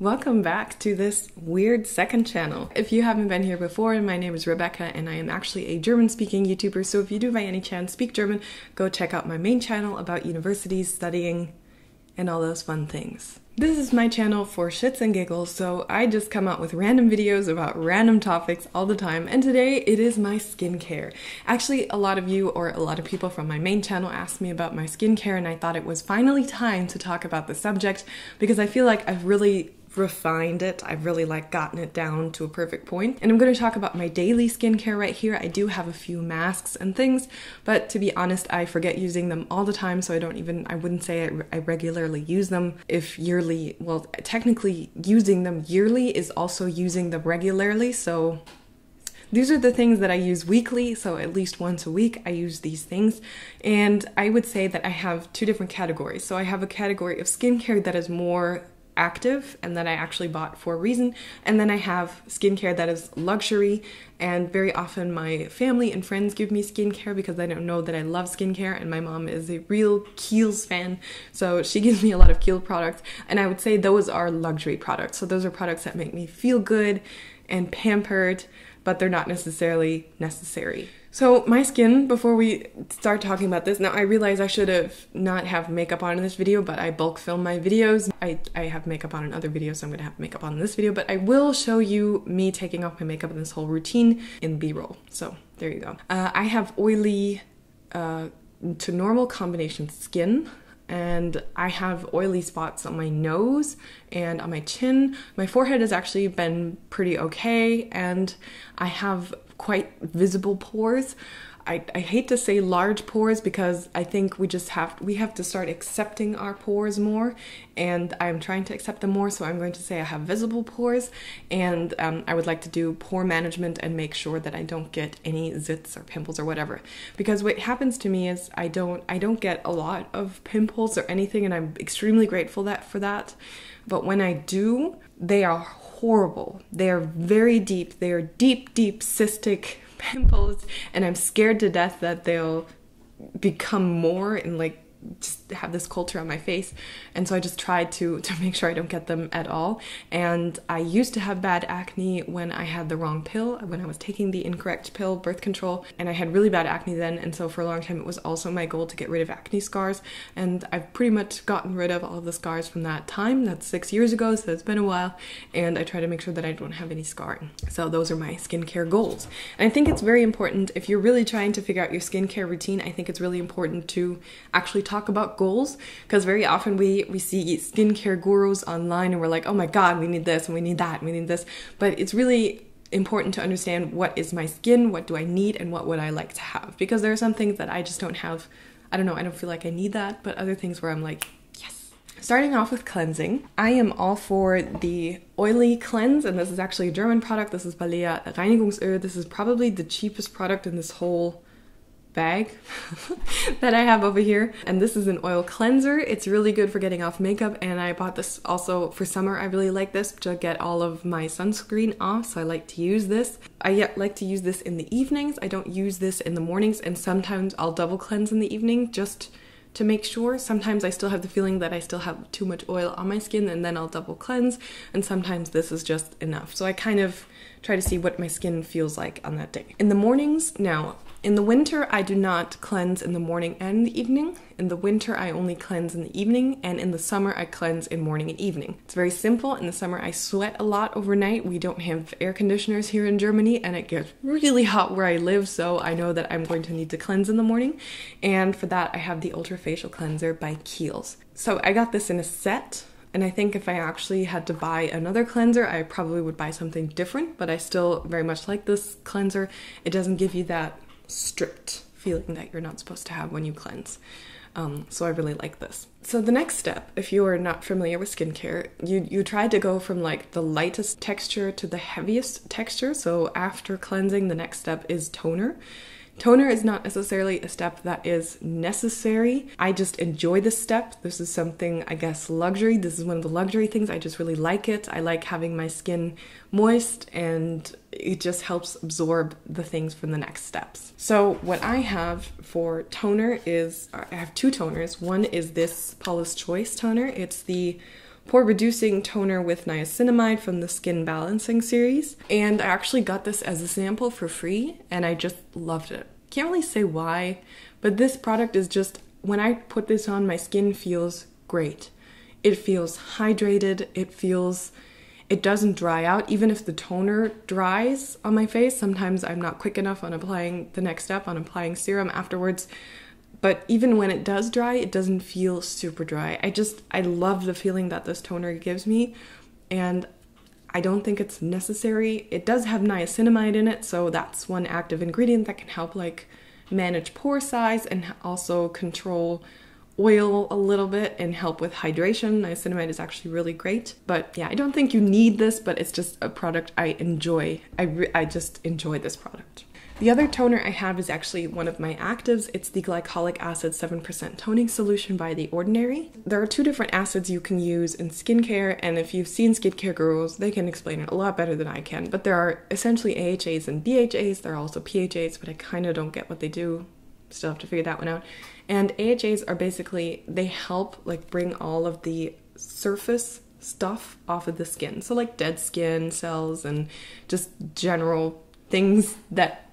Welcome back to this weird second channel. If you haven't been here before, my name is Rebecca and I am actually a German speaking YouTuber. So if you do by any chance speak German, go check out my main channel about universities, studying, and all those fun things. This is my channel for shits and giggles, so I just come out with random videos about random topics all the time, and today it is my skincare. Actually, a lot of you or a lot of people from my main channel asked me about my skincare, and I thought it was finally time to talk about the subject because I feel like I've really refined it. I've really like gotten it down to a perfect point. And I'm going to talk about my daily skincare right here. I do have a few masks and things, but to be honest, I forget using them all the time, so I don't even I wouldn't say I, I regularly use them. If yearly, well, technically using them yearly is also using them regularly, so these are the things that I use weekly, so at least once a week I use these things. And I would say that I have two different categories. So I have a category of skincare that is more active and that I actually bought for a reason. And then I have skincare that is luxury. And very often my family and friends give me skincare because they don't know that I love skincare. And my mom is a real Kiehl's fan. So she gives me a lot of Kiehl products. And I would say those are luxury products. So those are products that make me feel good and pampered, but they're not necessarily necessary. So my skin, before we start talking about this, now I realize I should have not have makeup on in this video, but I bulk film my videos. I, I have makeup on in other videos, so I'm gonna have makeup on in this video, but I will show you me taking off my makeup in this whole routine in B-roll. So there you go. Uh, I have oily uh, to normal combination skin and I have oily spots on my nose and on my chin. My forehead has actually been pretty okay, and I have quite visible pores. I, I hate to say large pores because I think we just have we have to start accepting our pores more. And I'm trying to accept them more so I'm going to say I have visible pores. And um, I would like to do pore management and make sure that I don't get any zits or pimples or whatever. Because what happens to me is I don't I don't get a lot of pimples or anything and I'm extremely grateful that for that but when I do they are horrible. They are very deep. They are deep deep cystic pimples. And I'm scared to death that they'll become more and like just have this culture on my face. And so i just tried to to make sure i don't get them at all. And i used to have bad acne when i had the wrong pill when i was taking the incorrect pill birth control and i had really bad acne then. And so for a long time it was also my goal to get rid of acne scars. And i've pretty much gotten rid of all of the scars from that time. That's six years ago so it's been a while. And i try to make sure that i don't have any scarring. So those are my skincare goals. And i think it's very important if you're really trying to figure out your skincare routine i think it's really important to actually talk talk about goals because very often we we see skincare gurus online and we're like, oh my god, we need this and we need that and we need this. But it's really important to understand what is my skin, what do I need, and what would I like to have. Because there are some things that I just don't have. I don't know, I don't feel like I need that, but other things where I'm like, yes. Starting off with cleansing, I am all for the oily cleanse, and this is actually a German product. This is Balea Reinigungsöl. This is probably the cheapest product in this whole bag that I have over here. And this is an oil cleanser. It's really good for getting off makeup. And I bought this also for summer. I really like this to get all of my sunscreen off. So I like to use this. I like to use this in the evenings. I don't use this in the mornings. And sometimes I'll double cleanse in the evening just to make sure. Sometimes I still have the feeling that I still have too much oil on my skin and then I'll double cleanse. And sometimes this is just enough. So I kind of try to see what my skin feels like on that day. In the mornings, now in the winter, I do not cleanse in the morning and the evening. In the winter, I only cleanse in the evening, and in the summer, I cleanse in morning and evening. It's very simple. In the summer, I sweat a lot overnight. We don't have air conditioners here in Germany, and it gets really hot where I live, so I know that I'm going to need to cleanse in the morning. And for that, I have the Ultra Facial Cleanser by Kiehl's. So I got this in a set. And I think if I actually had to buy another cleanser, I probably would buy something different, but I still very much like this cleanser. It doesn't give you that stripped feeling that you're not supposed to have when you cleanse. Um, so I really like this. So the next step, if you are not familiar with skincare, you you try to go from like the lightest texture to the heaviest texture. So after cleansing, the next step is toner. Toner is not necessarily a step that is necessary. I just enjoy this step. This is something, I guess, luxury. This is one of the luxury things. I just really like it. I like having my skin moist and it just helps absorb the things from the next steps. So, what I have for toner is I have two toners. One is this Paula's Choice toner, it's the pore reducing toner with niacinamide from the Skin Balancing series. And I actually got this as a sample for free and I just loved it. Can't really say why, but this product is just, when I put this on, my skin feels great. It feels hydrated, it feels it doesn't dry out even if the toner dries on my face sometimes i'm not quick enough on applying the next step on applying serum afterwards but even when it does dry, it doesn't feel super dry. I just, I love the feeling that this toner gives me, and I don't think it's necessary. It does have niacinamide in it, so that's one active ingredient that can help like manage pore size and also control oil a little bit and help with hydration. Niacinamide is actually really great. But yeah, I don't think you need this, but it's just a product I enjoy. I, I just enjoy this product. The other toner I have is actually one of my actives. It's the glycolic acid 7% toning solution by The Ordinary. There are two different acids you can use in skincare, and if you've seen skincare gurus, they can explain it a lot better than I can. But there are essentially AHAs and BHAs. There are also PHAs, but I kind of don't get what they do. Still have to figure that one out. And AHAs are basically, they help like bring all of the surface stuff off of the skin. So like dead skin cells and just general things that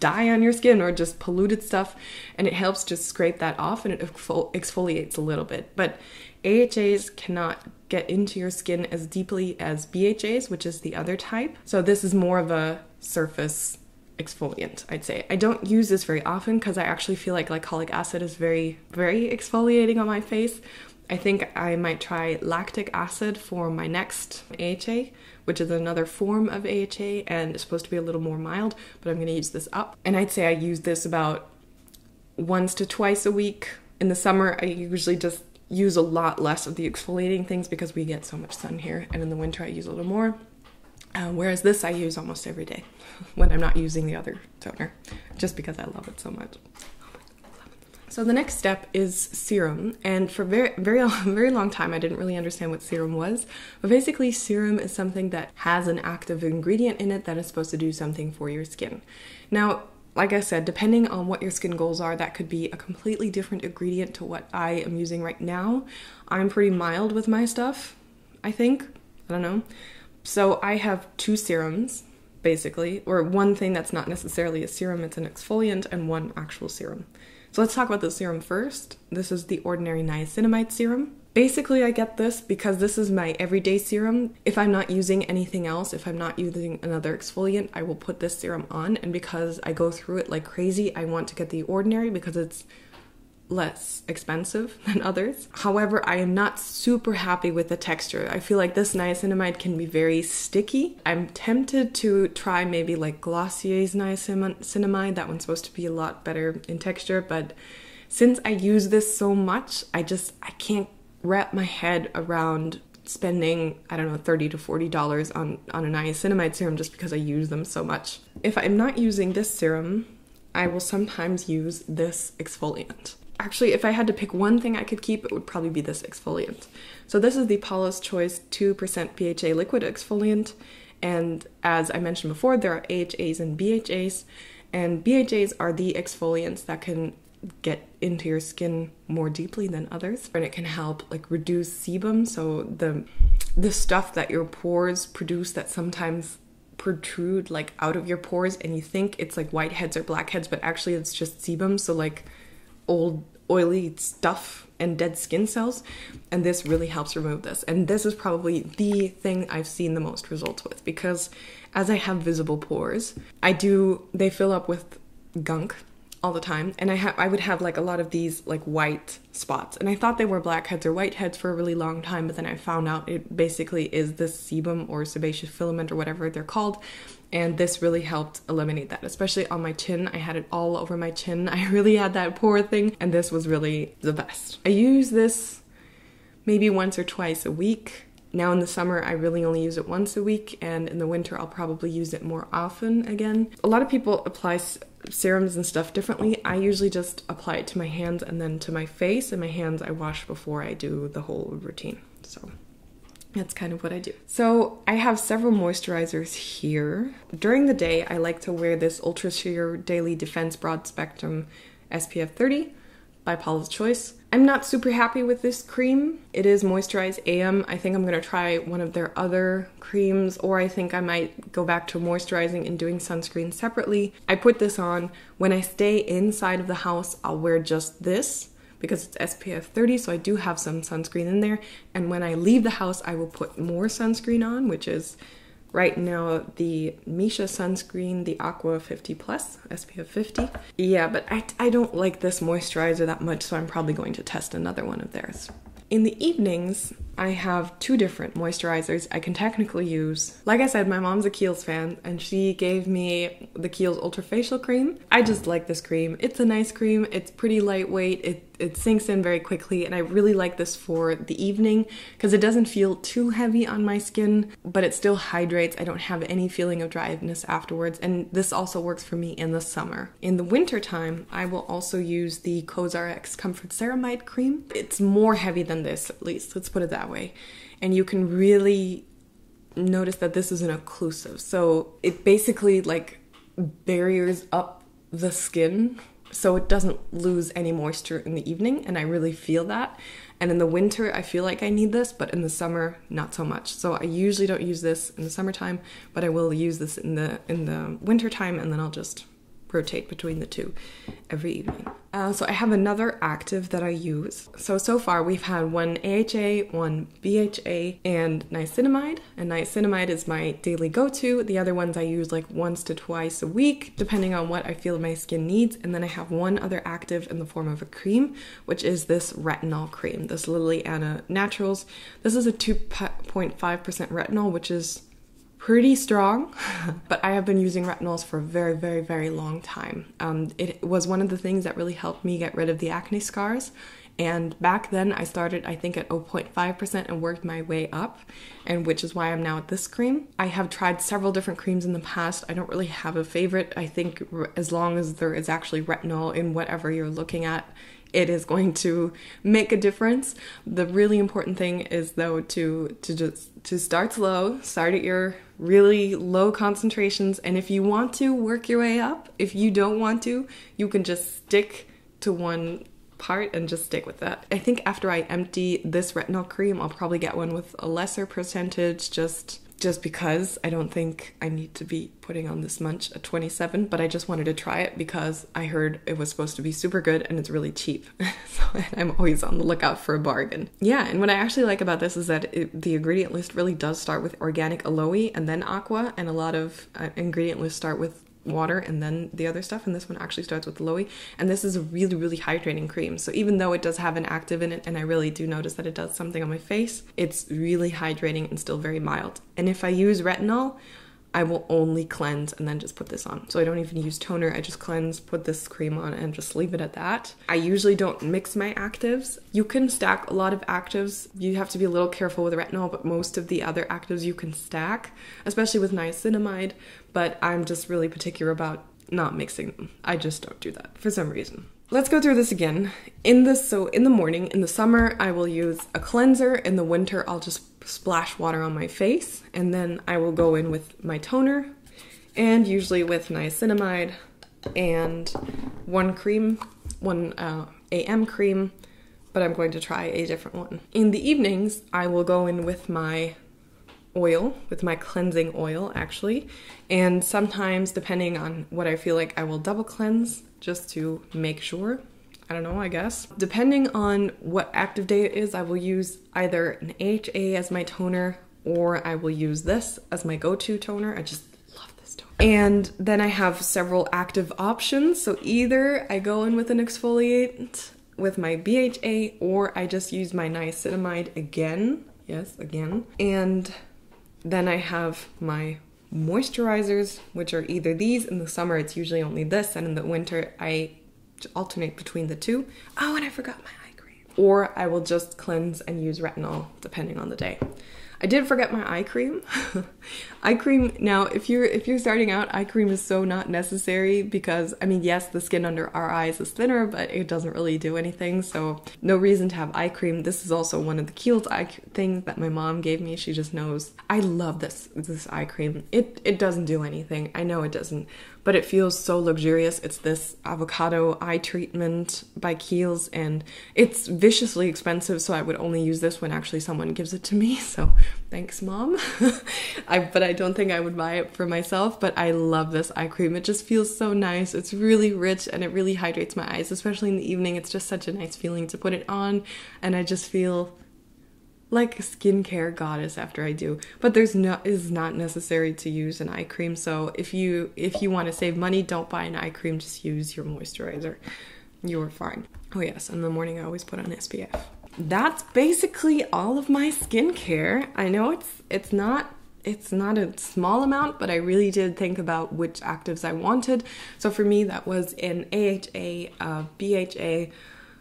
dye on your skin or just polluted stuff and it helps just scrape that off and it exfoliates a little bit. But AHAs cannot get into your skin as deeply as BHAs which is the other type. So this is more of a surface exfoliant I'd say. I don't use this very often because I actually feel like glycolic acid is very very exfoliating on my face I think I might try lactic acid for my next AHA, which is another form of AHA and it's supposed to be a little more mild, but I'm going to use this up. And I'd say I use this about once to twice a week. In the summer, I usually just use a lot less of the exfoliating things because we get so much sun here, and in the winter, I use a little more. Uh, whereas this I use almost every day when I'm not using the other toner, just because I love it so much. So the next step is serum, and for very very very long time I didn't really understand what serum was. But basically, serum is something that has an active ingredient in it that is supposed to do something for your skin. Now, like I said, depending on what your skin goals are, that could be a completely different ingredient to what I am using right now. I'm pretty mild with my stuff, I think. I don't know. So I have two serums, basically, or one thing that's not necessarily a serum, it's an exfoliant, and one actual serum. So let's talk about the serum first. This is the Ordinary Niacinamide Serum. Basically, I get this because this is my everyday serum. If I'm not using anything else, if I'm not using another exfoliant, I will put this serum on. And because I go through it like crazy, I want to get the Ordinary because it's less expensive than others. However, I am not super happy with the texture. I feel like this niacinamide can be very sticky. I'm tempted to try maybe like Glossier's niacinamide. That one's supposed to be a lot better in texture, but since I use this so much, I just I can't wrap my head around spending I don't know 30 to 40 dollars on on a niacinamide serum just because I use them so much. If I'm not using this serum, I will sometimes use this exfoliant actually, if I had to pick one thing I could keep, it would probably be this exfoliant. So this is the Paula's Choice 2% BHA liquid exfoliant. And as I mentioned before, there are AHAs and BHAs. And BHAs are the exfoliants that can get into your skin more deeply than others. And it can help like reduce sebum. So the the stuff that your pores produce that sometimes protrude like out of your pores and you think it's like whiteheads or blackheads, but actually it's just sebum. So like old oily stuff and dead skin cells and this really helps remove this. And this is probably the thing I've seen the most results with because as I have visible pores I do they fill up with gunk all the time. And I have I would have like a lot of these like white spots. And I thought they were blackheads or whiteheads for a really long time but then I found out it basically is this sebum or sebaceous filament or whatever they're called and this really helped eliminate that especially on my chin I had it all over my chin I really had that pore thing and this was really the best I use this maybe once or twice a week now in the summer, I really only use it once a week, and in the winter, I'll probably use it more often again. A lot of people apply serums and stuff differently. I usually just apply it to my hands and then to my face, and my hands I wash before I do the whole routine. So that's kind of what I do. So I have several moisturizers here. During the day, I like to wear this Ultra Sheer Daily Defense Broad Spectrum SPF 30 by Paula's Choice. I'm not super happy with this cream. It is Moisturize AM. I think I'm gonna try one of their other creams, or I think I might go back to moisturizing and doing sunscreen separately. I put this on. When I stay inside of the house, I'll wear just this because it's SPF 30, so I do have some sunscreen in there. And when I leave the house, I will put more sunscreen on, which is right now the Missha sunscreen, the Aqua 50 Plus, SPF 50. Yeah, but I, I don't like this moisturizer that much, so I'm probably going to test another one of theirs. In the evenings, I have two different moisturizers I can technically use. Like I said, my mom's a Kiehl's fan and she gave me the Kiehl's Ultra Facial Cream. I just like this cream. It's a nice cream, it's pretty lightweight, it, it sinks in very quickly, and I really like this for the evening because it doesn't feel too heavy on my skin, but it still hydrates. I don't have any feeling of dryness afterwards, and this also works for me in the summer. In the winter time, I will also use the COSRX Comfort Ceramide Cream. It's more heavy than this, at least, let's put it that way. And you can really notice that this is an occlusive. So it basically like barriers up the skin so it doesn't lose any moisture in the evening and I really feel that. And in the winter I feel like I need this, but in the summer not so much. So I usually don't use this in the summertime, but I will use this in the in the winter time and then I'll just rotate between the two every evening. Uh, so I have another active that I use. So, so far we've had one AHA, one BHA, and niacinamide. And niacinamide is my daily go-to. The other ones I use like once to twice a week, depending on what I feel my skin needs. And then I have one other active in the form of a cream, which is this retinol cream, this LilyAna Naturals. This is a 2.5% retinol, which is pretty strong, but I have been using retinols for a very, very, very long time. Um, it was one of the things that really helped me get rid of the acne scars. And back then, I started, I think, at 0.5% and worked my way up, and which is why I'm now at this cream. I have tried several different creams in the past. I don't really have a favorite. I think as long as there is actually retinol in whatever you're looking at, it is going to make a difference. The really important thing is though to to just to start slow, start at your really low concentrations and if you want to work your way up, if you don't want to, you can just stick to one part and just stick with that. I think after I empty this retinol cream, I'll probably get one with a lesser percentage just just because I don't think I need to be putting on this much at 27, but I just wanted to try it because I heard it was supposed to be super good and it's really cheap. so I'm always on the lookout for a bargain. Yeah, and what I actually like about this is that it, the ingredient list really does start with organic aloe and then aqua, and a lot of uh, ingredient lists start with water and then the other stuff and this one actually starts with aloe and this is a really really hydrating cream. So even though it does have an active in it and I really do notice that it does something on my face it's really hydrating and still very mild. And if I use retinol I will only cleanse and then just put this on. So I don't even use toner, I just cleanse, put this cream on, and just leave it at that. I usually don't mix my actives. You can stack a lot of actives. You have to be a little careful with retinol, but most of the other actives you can stack, especially with niacinamide. But I'm just really particular about not mixing them. I just don't do that for some reason. Let's go through this again. In this, so in the morning, in the summer, I will use a cleanser. In the winter, I'll just splash water on my face and then I will go in with my toner and usually with niacinamide and one cream, one uh, AM cream, but I'm going to try a different one. In the evenings, I will go in with my oil, with my cleansing oil actually, and sometimes depending on what I feel like, I will double cleanse just to make sure I don't know, I guess. Depending on what active day it is, I will use either an AHA as my toner or I will use this as my go-to toner. I just love this toner. And then I have several active options. So either I go in with an exfoliant with my BHA or I just use my niacinamide again. Yes, again. And then I have my moisturizers, which are either these. In the summer, it's usually only this, and in the winter, I alternate between the two. Oh, and I forgot my eye cream. Or I will just cleanse and use retinol depending on the day. I did forget my eye cream. eye cream now if you're if you're starting out, eye cream is so not necessary because I mean yes, the skin under our eyes is thinner, but it doesn't really do anything. So no reason to have eye cream. This is also one of the Kiehl's eye things that my mom gave me. She just knows I love this this eye cream. It it doesn't do anything. I know it doesn't, but it feels so luxurious. It's this avocado eye treatment by Kiehl's, and it's viciously expensive, so I would only use this when actually someone gives it to me. So thanks, mom. I but I don't think I would buy it for myself. But I love this eye cream. It just feels so nice. It's really rich and it really hydrates my eyes, especially in the evening. It's just such a nice feeling to put it on, and I just feel like a skincare goddess after I do. But there's no is not necessary to use an eye cream. So if you if you want to save money, don't buy an eye cream. Just use your moisturizer. You're fine. Oh yes, in the morning I always put on SPF. That's basically all of my skincare. I know it's it's not it's not a small amount, but I really did think about which actives I wanted. So for me, that was an AHA, uh, BHA,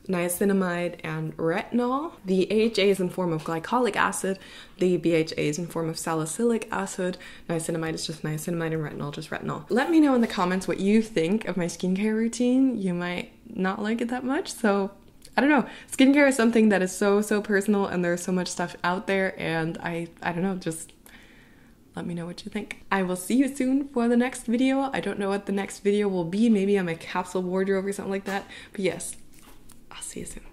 niacinamide, and retinol. The AHA is in form of glycolic acid, the BHA is in form of salicylic acid, niacinamide is just niacinamide, and retinol just retinol. Let me know in the comments what you think of my skincare routine. You might not like it that much, so I don't know. Skincare is something that is so so personal, and there's so much stuff out there, and I I don't know, just let me know what you think. I will see you soon for the next video. I don't know what the next video will be. Maybe I'm a capsule wardrobe or something like that. But yes, I'll see you soon.